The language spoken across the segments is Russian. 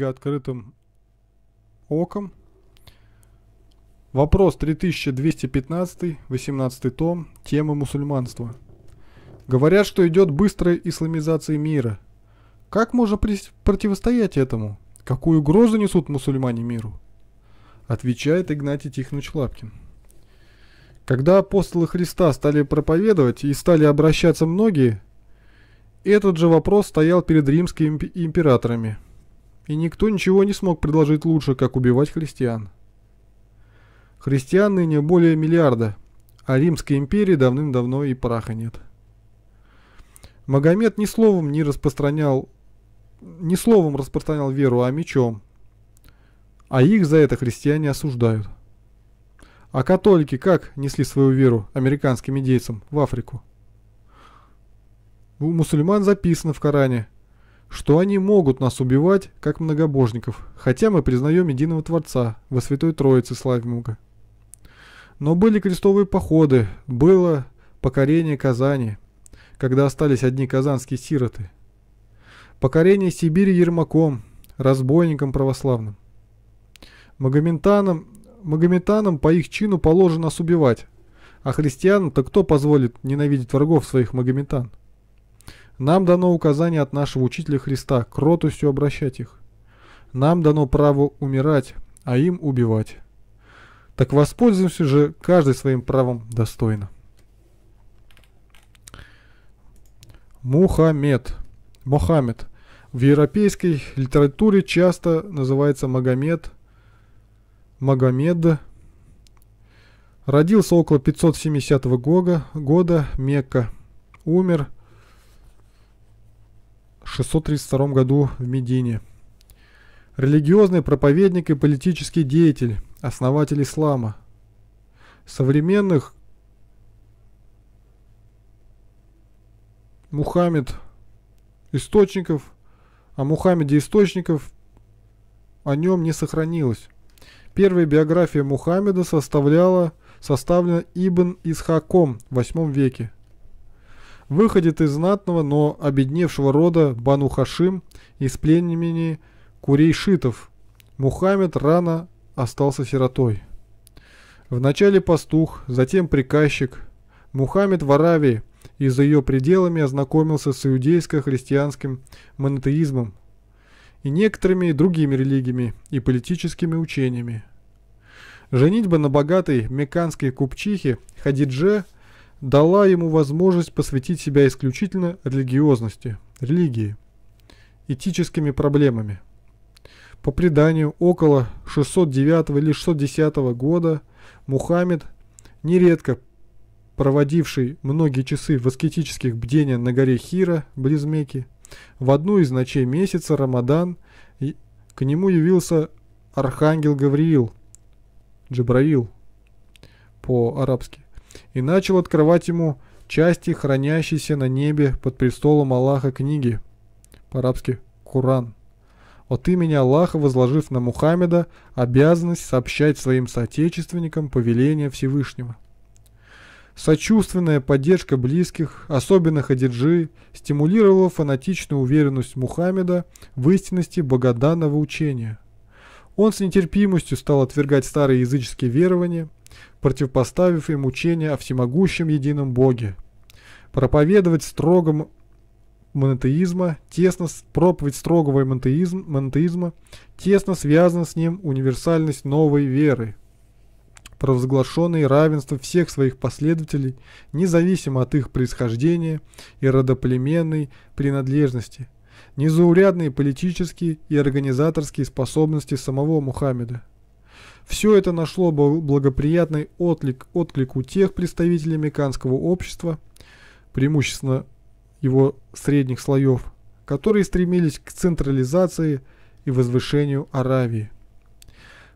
книга «Открытым оком». Вопрос 3215, 18 том, тема мусульманства. Говорят, что идет быстрая исламизация мира. Как можно противостоять этому? Какую угрозу несут мусульмане миру? Отвечает Игнатий Тихонович Лапкин. Когда апостолы Христа стали проповедовать и стали обращаться многие, этот же вопрос стоял перед римскими императорами. И никто ничего не смог предложить лучше, как убивать христиан. Христиан ныне более миллиарда, а Римской империи давным-давно и праха нет. Магомед ни словом не распространял, ни словом распространял веру, а мечом. А их за это христиане осуждают. А католики как несли свою веру американским индейцам в Африку? У мусульман записано в Коране, что они могут нас убивать, как многобожников, хотя мы признаем единого Творца во Святой Троице славим Бога. Но были крестовые походы, было покорение Казани, когда остались одни казанские сироты. Покорение Сибири Ермаком, разбойникам православным. Магометанам магометанам по их чину положено нас убивать, а христианам-то кто позволит ненавидеть врагов своих магометан? Нам дано указание от нашего учителя Христа кротостью обращать их. Нам дано право умирать, а им убивать. Так воспользуемся же каждый своим правом достойно. Мухаммед. Мухаммед. В европейской литературе часто называется Магомед – Магомед родился около 570 года, года Мекка. Умер 632 году в Медине. Религиозный проповедник и политический деятель, основатель ислама. Современных Мухаммед источников, о Мухаммеде источников о нем не сохранилось. Первая биография Мухаммеда составляла, составлена Ибн Исхаком в 8 веке. Выходит из знатного, но обедневшего рода Бану Хашим из племени курейшитов. Мухаммед рано остался сиротой. Вначале пастух, затем приказчик. Мухаммед в Аравии и за ее пределами ознакомился с иудейско-христианским монотеизмом, и некоторыми другими религиями и политическими учениями. Женитьба на богатой мекканской купчихе Хадидже дала ему возможность посвятить себя исключительно религиозности, религии, этическими проблемами. По преданию, около 609 или 610 года Мухаммед, нередко проводивший многие часы в аскетических бдениях на горе Хира, близ Мекки, в одну из ночей месяца Рамадан к нему явился архангел Гавриил, Джабраил по-арабски, и начал открывать ему части, хранящиеся на небе под престолом Аллаха книги, по-арабски Куран. От имени Аллаха, возложив на Мухаммеда обязанность сообщать своим соотечественникам повеление Всевышнего. Сочувственная поддержка близких, особенно Хадиджи, стимулировала фанатичную уверенность Мухаммеда в истинности богоданного учения. Он с нетерпимостью стал отвергать старые языческие верования, противопоставив им учение о всемогущем едином Боге. Проповедовать строгом монотеизма, тесно проповедь строгого монотеизм, монотеизма, тесно связана с ним универсальность новой веры – провозглашенные равенство всех своих последователей, независимо от их происхождения и родоплеменной принадлежности, незаурядные политические и организаторские способности самого Мухаммеда. Все это нашло благоприятный отклик, отклик у тех представителей меканского общества, преимущественно его средних слоев, которые стремились к централизации и возвышению Аравии.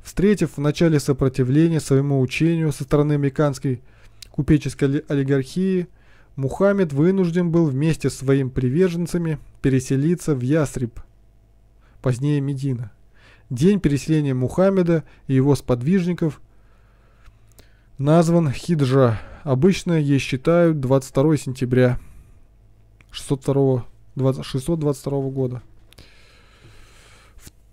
Встретив в начале сопротивления своему учению со стороны американской купеческой олигархии, Мухаммед вынужден был вместе с своими приверженцами переселиться в Ясриб, позднее Медина. День переселения Мухаммеда и его сподвижников назван Хиджа. Обычно ей считают 22 сентября 602, 622 года.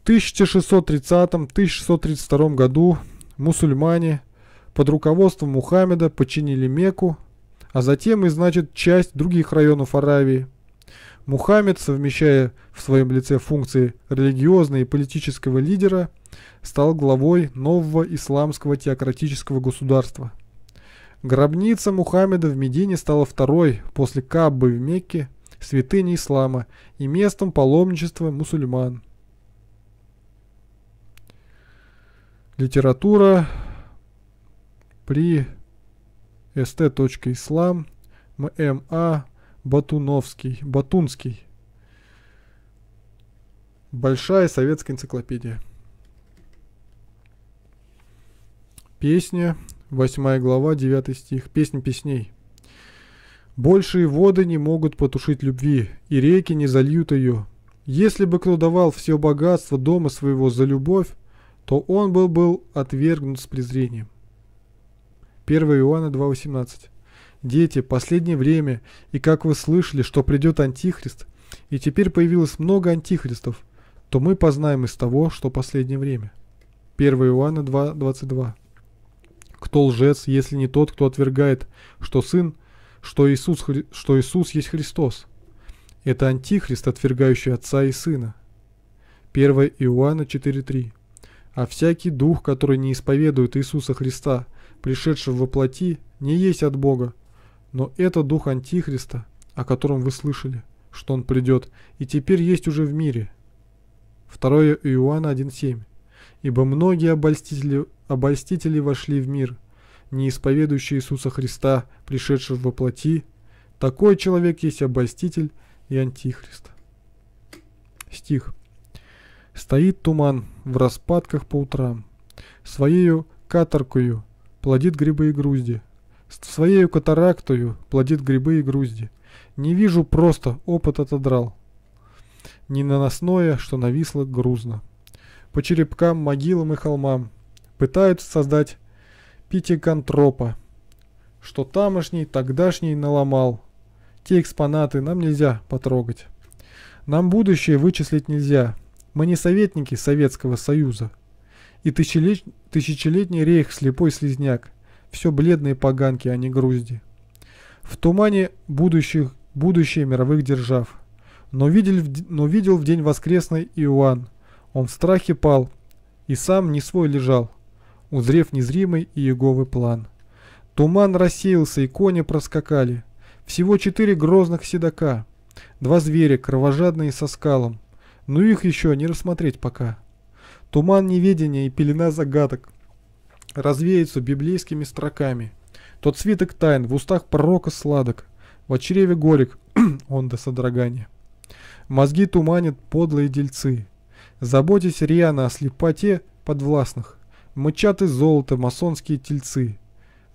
1630-1632 году мусульмане под руководством Мухаммеда подчинили Мекку, а затем и значит часть других районов Аравии. Мухаммед, совмещая в своем лице функции религиозного и политического лидера, стал главой нового исламского теократического государства. Гробница Мухаммеда в Медине стала второй после Каббы в Мекке святыней ислама и местом паломничества мусульман. Литература при ММА Батуновский, Батунский. Большая советская энциклопедия. Песня, 8 глава, 9 стих. Песня песней. Большие воды не могут потушить любви, и реки не зальют ее. Если бы кто давал все богатство дома своего за любовь, то он был, был отвергнут с презрением. 1 Иоанна 2.18 Дети, последнее время, и как вы слышали, что придет Антихрист, и теперь появилось много антихристов, то мы познаем из того, что последнее время. 1 Иоанна 2.22 Кто лжец, если не тот, кто отвергает, что Сын, что Иисус, что Иисус есть Христос? Это Антихрист, отвергающий Отца и Сына. 1 Иоанна 4.3 а всякий дух, который не исповедует Иисуса Христа, пришедшего во плоти, не есть от Бога. Но это дух Антихриста, о котором вы слышали, что он придет, и теперь есть уже в мире. 2 Иоанна 1.7 Ибо многие обольстители, обольстители вошли в мир, не исповедующие Иисуса Христа, пришедшего во плоти. Такой человек есть обольститель и антихрист. Стих. Стоит туман в распадках по утрам. Своею каторкою плодит грибы и грузди. Своею катарактою плодит грибы и грузди. Не вижу просто, опыт отодрал. Не наносное, что нависло грузно. По черепкам, могилам и холмам пытаются создать питикантропа, что тамошний, тогдашний наломал. Те экспонаты нам нельзя потрогать. Нам будущее вычислить нельзя, мы не советники Советского Союза. И тысячелет... тысячелетний рейх слепой слизняк. Все бледные поганки, а не грузди. В тумане будущих, будущее мировых держав. Но видел, но видел в день воскресный Иоанн. Он в страхе пал, и сам не свой лежал, узрев незримый Иеговы план. Туман рассеялся, и кони проскакали. Всего четыре грозных седока. Два зверя, кровожадные со скалом. Но их еще не рассмотреть пока. Туман неведения и пелена загадок развеются библейскими строками. Тот свиток тайн в устах пророка сладок, в чреве горек он до содрогания. Мозги туманят подлые дельцы, заботясь рьяно о слепоте подвластных, мычат из золота масонские тельцы,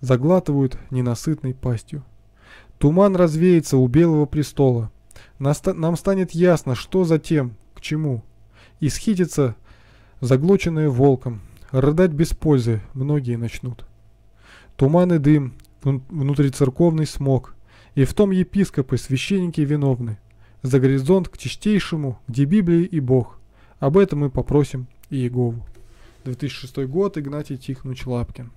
заглатывают ненасытной пастью. Туман развеется у белого престола. Нам станет ясно, что затем, к чему? Исхититься, заглоченные волком, рыдать без пользы многие начнут. Туман и дым, внутрицерковный смог, и в том епископы, священники виновны. За горизонт к чистейшему, где Библия и Бог. Об этом мы попросим и Иегову. 2006 год, Игнатий Тихонович Лапкин.